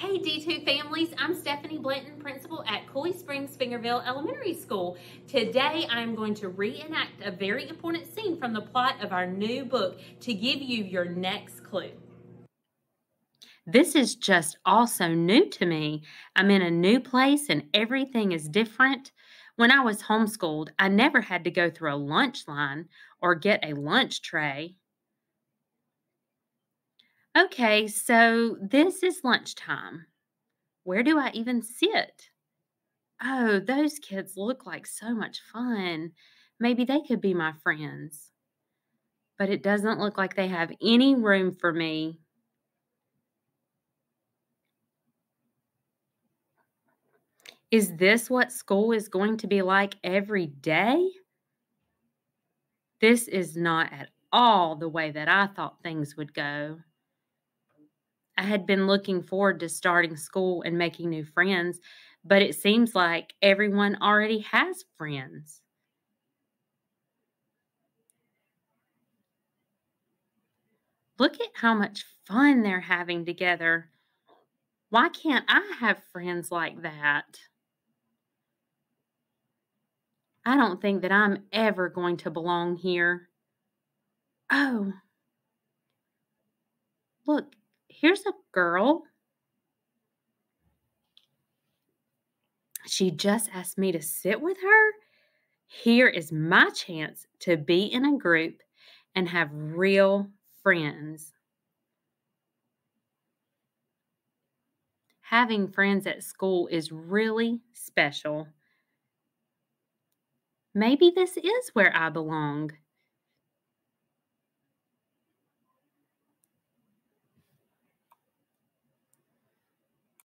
Hey D2 families, I'm Stephanie Blanton, principal at Cooley Springs Fingerville Elementary School. Today I'm going to reenact a very important scene from the plot of our new book to give you your next clue. This is just also new to me. I'm in a new place and everything is different. When I was homeschooled, I never had to go through a lunch line or get a lunch tray. Okay, so this is lunchtime. Where do I even sit? Oh, those kids look like so much fun. Maybe they could be my friends. But it doesn't look like they have any room for me. Is this what school is going to be like every day? This is not at all the way that I thought things would go. I had been looking forward to starting school and making new friends, but it seems like everyone already has friends. Look at how much fun they're having together. Why can't I have friends like that? I don't think that I'm ever going to belong here. Oh, look, here's a girl. She just asked me to sit with her. Here is my chance to be in a group and have real friends. Having friends at school is really special. Maybe this is where I belong.